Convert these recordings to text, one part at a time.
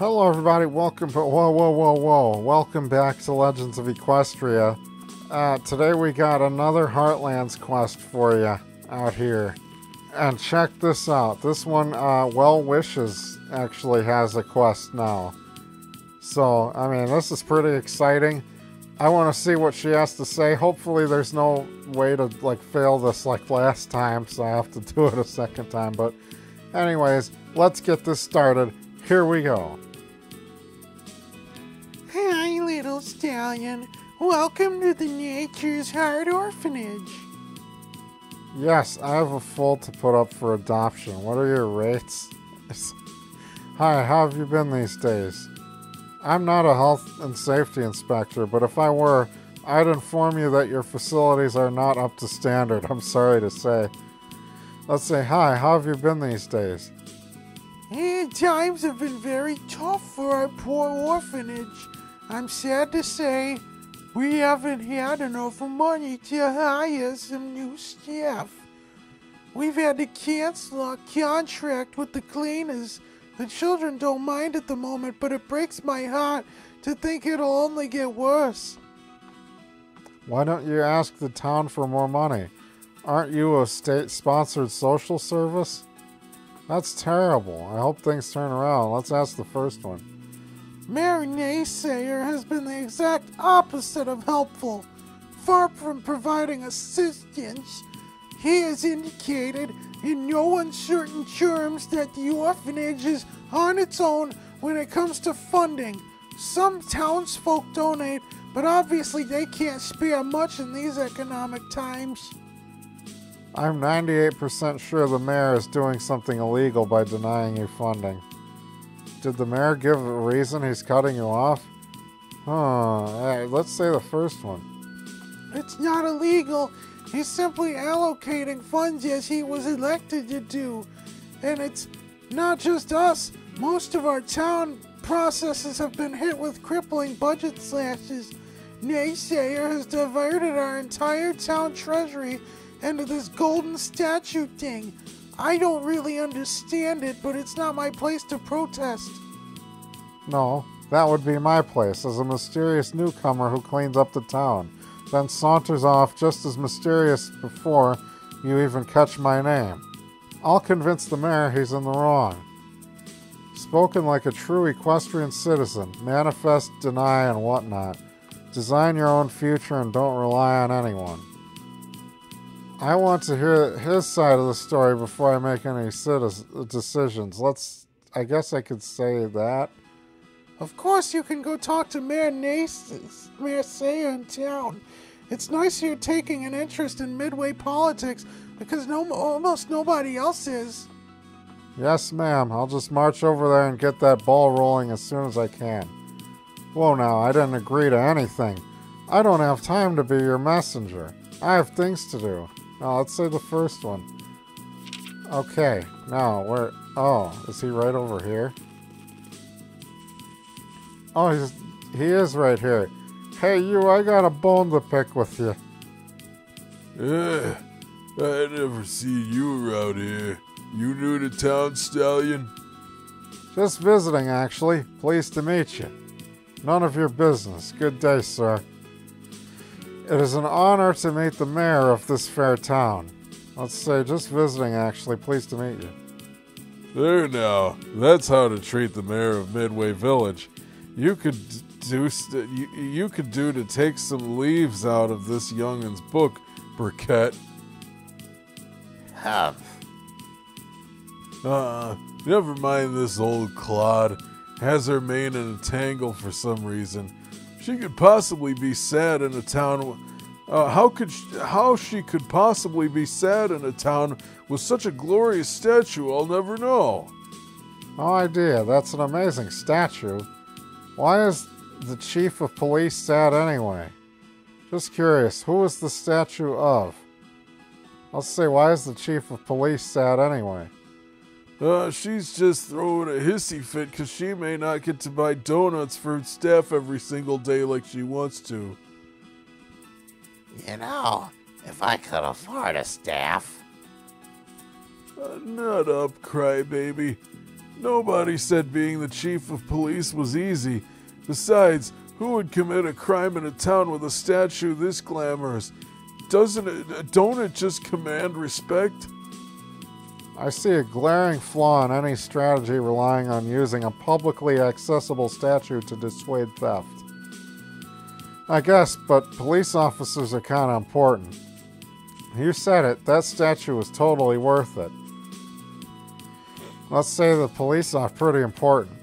Hello, everybody. Welcome. Whoa, whoa, whoa, whoa. Welcome back to Legends of Equestria. Uh, today we got another Heartlands quest for you out here. And check this out. This one, uh, Well Wishes, actually has a quest now. So, I mean, this is pretty exciting. I want to see what she has to say. Hopefully there's no way to, like, fail this like last time, so I have to do it a second time. But anyways, let's get this started. Here we go. Little stallion. Welcome to the Nature's Heart Orphanage. Yes, I have a foal to put up for adoption. What are your rates? Hi, how have you been these days? I'm not a health and safety inspector, but if I were, I'd inform you that your facilities are not up to standard. I'm sorry to say. Let's say, hi, how have you been these days? Eh, times have been very tough for our poor orphanage. I'm sad to say we haven't had enough money to hire some new staff. We've had to cancel our contract with the cleaners. The children don't mind at the moment, but it breaks my heart to think it'll only get worse. Why don't you ask the town for more money? Aren't you a state sponsored social service? That's terrible. I hope things turn around. Let's ask the first one. Mayor Naysayer has been the exact opposite of helpful. Far from providing assistance, he has indicated in no uncertain terms that the orphanage is on its own when it comes to funding. Some townsfolk donate, but obviously they can't spare much in these economic times. I'm 98% sure the mayor is doing something illegal by denying you funding. Did the mayor give a reason he's cutting you off? Huh, let's say the first one. It's not illegal. He's simply allocating funds as he was elected to do. And it's not just us. Most of our town processes have been hit with crippling budget slashes. Naysayer has diverted our entire town treasury into this golden statue thing. I don't really understand it, but it's not my place to protest. No, that would be my place as a mysterious newcomer who cleans up the town, then saunters off just as mysterious before you even catch my name. I'll convince the mayor he's in the wrong. Spoken like a true equestrian citizen, manifest, deny, and whatnot. Design your own future and don't rely on anyone. I want to hear his side of the story before I make any decisions. Let's. I guess I could say that. Of course, you can go talk to Mayor Nace, Mayor Sayer in town. It's nice you're taking an interest in Midway politics because no, almost nobody else is. Yes, ma'am. I'll just march over there and get that ball rolling as soon as I can. Whoa, now, I didn't agree to anything. I don't have time to be your messenger. I have things to do. Now, let's say the first one. Okay, now, where... Oh, is he right over here? Oh, he's, he is right here. Hey, you, I got a bone to pick with you. Uh, I never seen you around here. You new to town, Stallion? Just visiting, actually. Pleased to meet you. None of your business. Good day, sir. It is an honor to meet the mayor of this fair town. Let's say just visiting, actually. Pleased to meet you. There now. That's how to treat the mayor of Midway Village. You could do you, you could do to take some leaves out of this youngin's book, Briquette. Have. Uh, never mind this old clod. Has her mane in a tangle for some reason. She could possibly be sad in a town. Uh, how could she, how she could possibly be sad in a town with such a glorious statue? I'll never know. No idea. That's an amazing statue. Why is the chief of police sad anyway? Just curious. Who is the statue of? Let's say, why is the chief of police sad anyway? Uh, she's just throwing a hissy fit because she may not get to buy donuts for staff every single day like she wants to. You know, if I could afford a staff. Uh, nut up, crybaby. Nobody said being the chief of police was easy. Besides, who would commit a crime in a town with a statue this glamorous? Doesn't it, don't it just command respect? I see a glaring flaw in any strategy relying on using a publicly accessible statue to dissuade theft. I guess, but police officers are kind of important. You said it, that statue was totally worth it. Let's say the police are pretty important.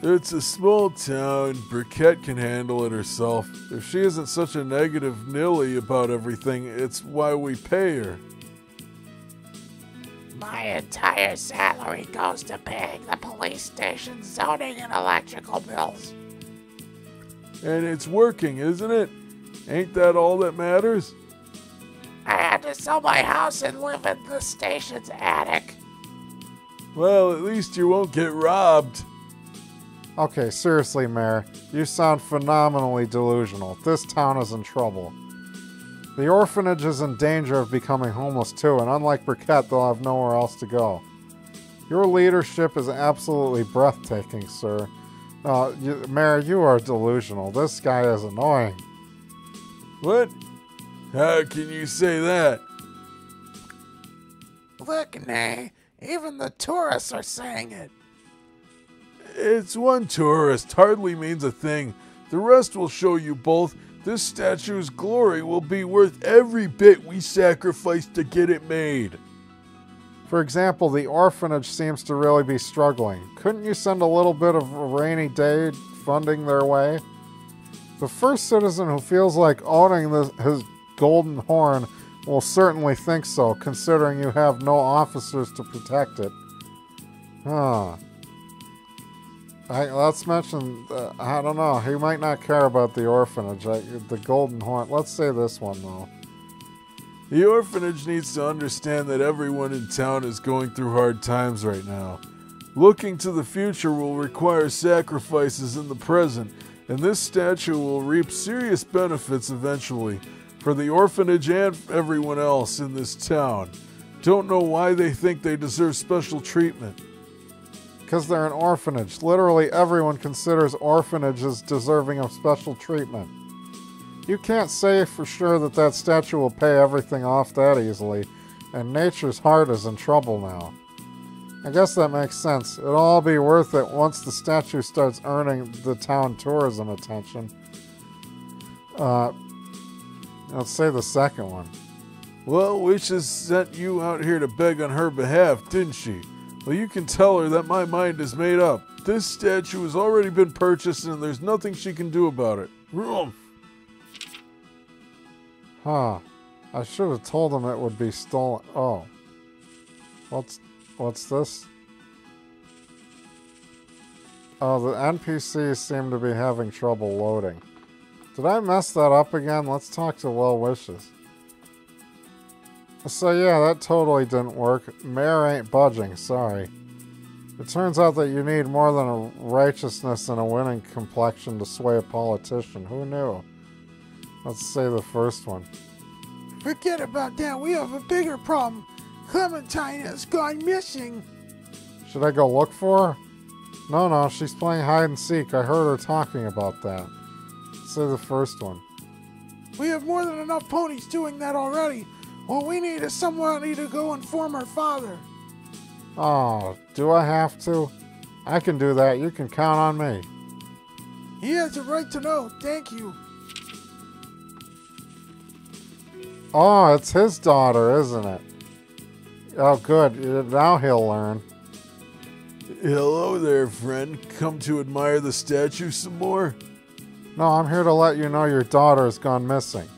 It's a small town. Briquette can handle it herself. If she isn't such a negative nilly about everything, it's why we pay her. My entire salary goes to paying the police station zoning and electrical bills. And it's working, isn't it? Ain't that all that matters? I had to sell my house and live in the station's attic. Well, at least you won't get robbed. Okay, seriously, Mayor, you sound phenomenally delusional. This town is in trouble. The orphanage is in danger of becoming homeless too, and unlike Briquette, they'll have nowhere else to go. Your leadership is absolutely breathtaking, sir. Uh, you, Mayor, you are delusional. This guy is annoying. What? How can you say that? Look, Nay, even the tourists are saying it. It's one tourist, hardly means a thing. The rest will show you both. This statue's glory will be worth every bit we sacrificed to get it made. For example, the orphanage seems to really be struggling. Couldn't you send a little bit of a rainy day funding their way? The first citizen who feels like owning this, his golden horn will certainly think so, considering you have no officers to protect it. Huh. I, let's mention, uh, I don't know, he might not care about the orphanage, I, the golden horn. Let's say this one, though. The orphanage needs to understand that everyone in town is going through hard times right now. Looking to the future will require sacrifices in the present, and this statue will reap serious benefits eventually for the orphanage and everyone else in this town. Don't know why they think they deserve special treatment. Because they're an orphanage. Literally everyone considers orphanages deserving of special treatment. You can't say for sure that that statue will pay everything off that easily, and nature's heart is in trouble now. I guess that makes sense. It'll all be worth it once the statue starts earning the town tourism attention. Uh, let's say the second one. Well, Wishes sent you out here to beg on her behalf, didn't she? Well, you can tell her that my mind is made up. This statue has already been purchased and there's nothing she can do about it. Rumph. Huh. I should have told him it would be stolen. Oh. What's what's this? Oh, the NPCs seem to be having trouble loading. Did I mess that up again? Let's talk to Well Wishes. So yeah, that totally didn't work. Mayor ain't budging, sorry. It turns out that you need more than a righteousness and a winning complexion to sway a politician. Who knew? Let's say the first one. Forget about that. We have a bigger problem. Clementine has gone missing. Should I go look for her? No, no, she's playing hide and seek. I heard her talking about that. Let's say the first one. We have more than enough ponies doing that already. What we need is somebody to go inform our father. Oh, do I have to? I can do that. You can count on me. He has a right to know. Thank you. Oh, it's his daughter, isn't it? Oh, good. Uh, now he'll learn. Hello there, friend. Come to admire the statue some more? No, I'm here to let you know your daughter has gone missing.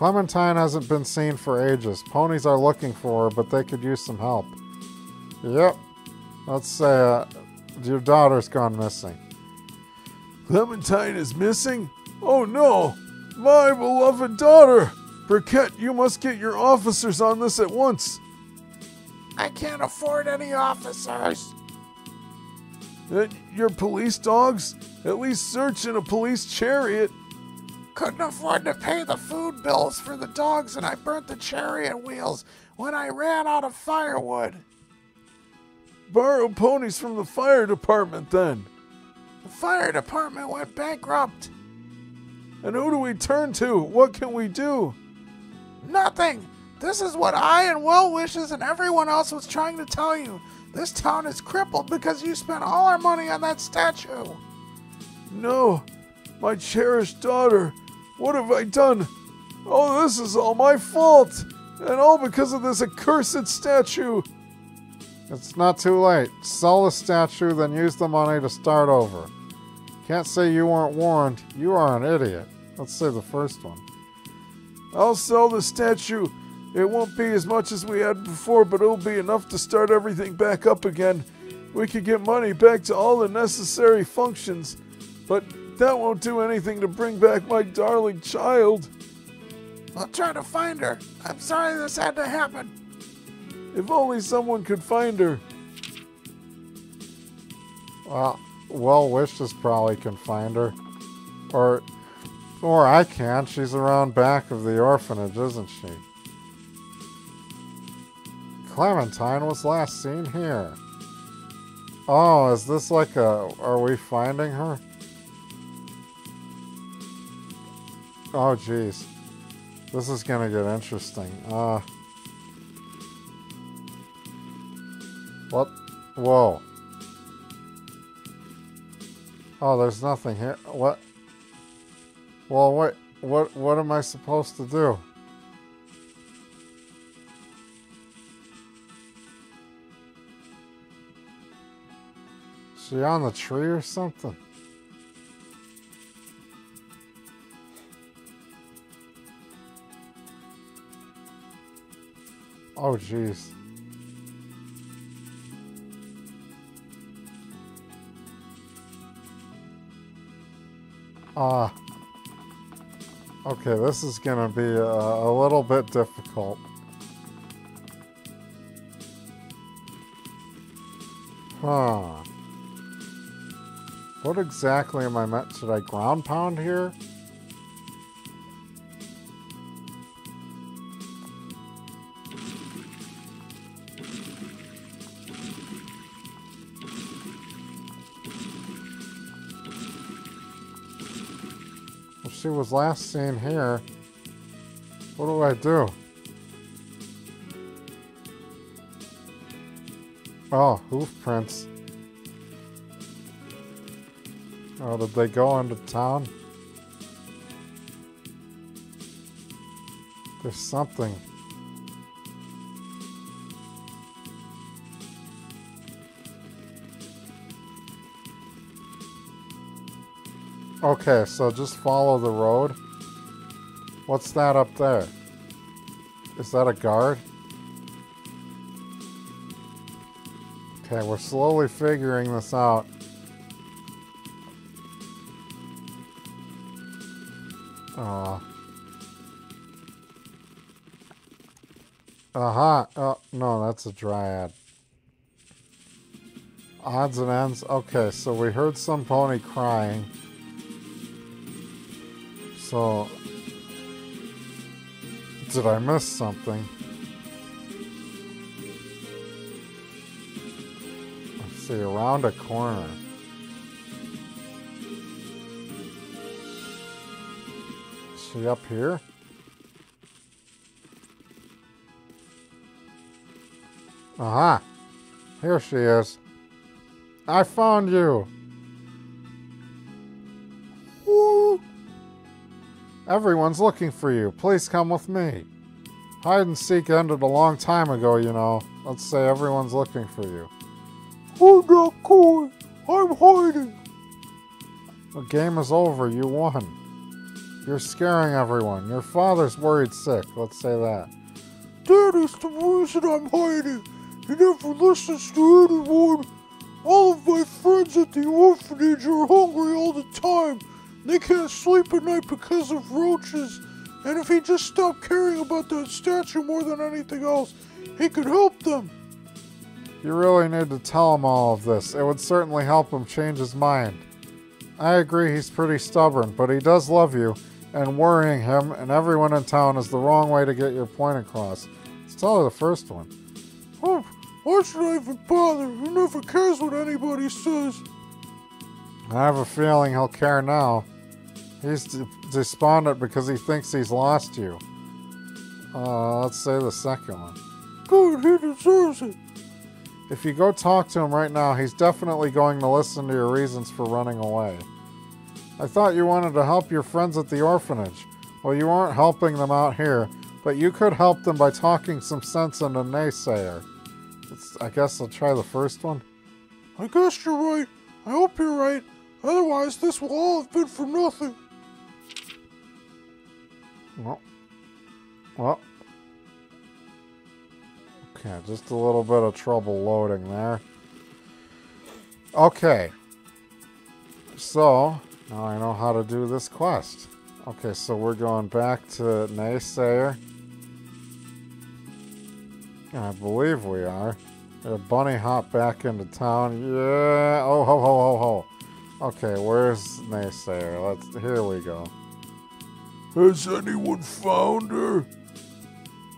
Clementine hasn't been seen for ages. Ponies are looking for her, but they could use some help. Yep. Let's say uh, your daughter's gone missing. Clementine is missing? Oh no! My beloved daughter! Briquette, you must get your officers on this at once. I can't afford any officers. Uh, your police dogs? At least search in a police chariot. Couldn't afford to pay the food bills for the dogs, and I burnt the chariot wheels when I ran out of firewood. borrow ponies from the fire department then? The fire department went bankrupt. And who do we turn to? What can we do? Nothing. This is what I and Well Wishes and everyone else was trying to tell you. This town is crippled because you spent all our money on that statue. No, my cherished daughter. What have I done? Oh, this is all my fault. And all because of this accursed statue. It's not too late. Sell the statue, then use the money to start over. Can't say you weren't warned. You are an idiot. Let's say the first one. I'll sell the statue. It won't be as much as we had before, but it'll be enough to start everything back up again. We could get money back to all the necessary functions, but that won't do anything to bring back my darling child. I'll try to find her. I'm sorry this had to happen. If only someone could find her. Well, well wishes probably can find her. Or or I can. She's around back of the orphanage, isn't she? Clementine was last seen here. Oh, is this like a... Are we finding her? Oh, jeez. This is gonna get interesting. Uh... What? Whoa. Oh, there's nothing here. What? Well, what? What? What am I supposed to do? She on the tree or something? Oh, jeez. Ah. okay, this is gonna be a, a little bit difficult. Huh. What exactly am I meant? Should I ground pound here? Was last seen here, what do I do? Oh, hoof prints. Oh, did they go into town? There's something. Okay, so just follow the road. What's that up there? Is that a guard? Okay, we're slowly figuring this out. Aw. Uh-huh. Oh, no, that's a dryad. Odds and ends. Okay, so we heard some pony crying. So, did I miss something? Let's see, around a corner. Is she up here? Aha! Here she is. I found you! Everyone's looking for you. Please come with me. Hide and seek ended a long time ago, you know. Let's say everyone's looking for you. I'm not going. I'm hiding. The game is over. You won. You're scaring everyone. Your father's worried sick. Let's say that. Is the reason I'm hiding. He never listens to anyone. All of my friends at the orphanage are hungry all the time. They can't sleep at night because of roaches. And if he just stopped caring about that statue more than anything else, he could help them. You really need to tell him all of this. It would certainly help him change his mind. I agree he's pretty stubborn, but he does love you, and worrying him and everyone in town is the wrong way to get your point across. Let's tell her the first one. Oh, Why should I even bother? He never cares what anybody says. I have a feeling he'll care now. He's despondent because he thinks he's lost you. Uh, let's say the second one. Good, he deserves it. If you go talk to him right now, he's definitely going to listen to your reasons for running away. I thought you wanted to help your friends at the orphanage. Well, you aren't helping them out here, but you could help them by talking some sense into Naysayer. Let's, I guess I'll try the first one. I guess you're right. I hope you're right. Otherwise, this will all have been for nothing. Well, well. Okay, just a little bit of trouble loading there. Okay. So, now I know how to do this quest. Okay, so we're going back to Naysayer. I believe we are. A bunny hop back into town. Yeah. Oh, ho, ho, ho, ho. Okay, where's Naysayer? Let's. Here we go. Has anyone found her?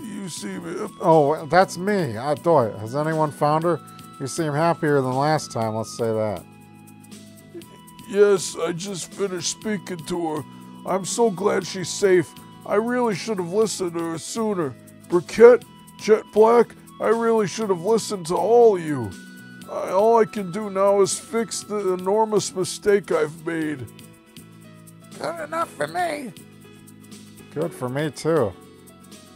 You seem Oh, that's me. I do it. Has anyone found her? You seem happier than last time, let's say that. Yes, I just finished speaking to her. I'm so glad she's safe. I really should have listened to her sooner. Briquette, Jet Black, I really should have listened to all of you. I, all I can do now is fix the enormous mistake I've made. Good enough for me. Good for me too.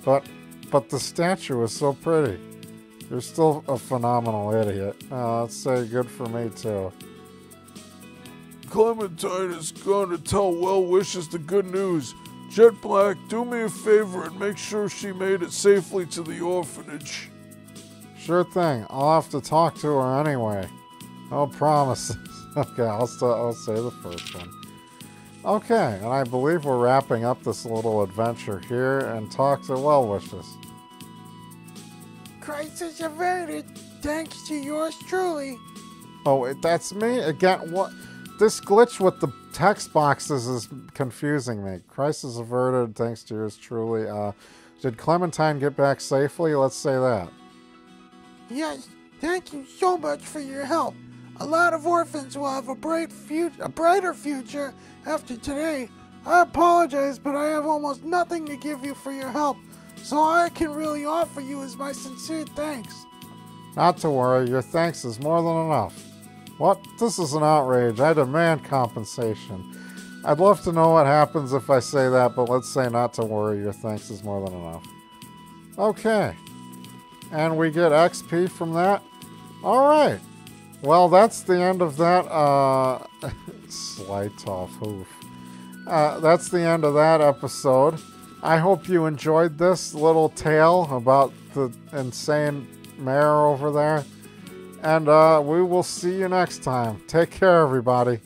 But but the statue is so pretty. You're still a phenomenal idiot. Uh, let's say good for me too. Clementine is going to tell well wishes the good news. Jet Black, do me a favor and make sure she made it safely to the orphanage. Sure thing. I'll have to talk to her anyway. No promises. okay, I'll, st- I'll say the first one. Okay, and I believe we're wrapping up this little adventure here and talk to well wishes. Crisis averted, thanks to yours truly. Oh, it- that's me again. What? This glitch with the text boxes is confusing me. Crisis averted, thanks to yours truly. Uh, did Clementine get back safely? Let's say that. Yes, thank you so much for your help. A lot of orphans will have a bright future, a brighter future after today. I apologize, but I have almost nothing to give you for your help. So all I can really offer you is my sincere thanks. Not to worry, your thanks is more than enough. What? This is an outrage. I demand compensation. I'd love to know what happens if I say that, but let's say not to worry, your thanks is more than enough. Okay. And we get XP from that? Alright. Well, that's the end of that, uh, slight off hoof. Uh, that's the end of that episode. I hope you enjoyed this little tale about the insane mayor over there. And uh, we will see you next time. Take care, everybody.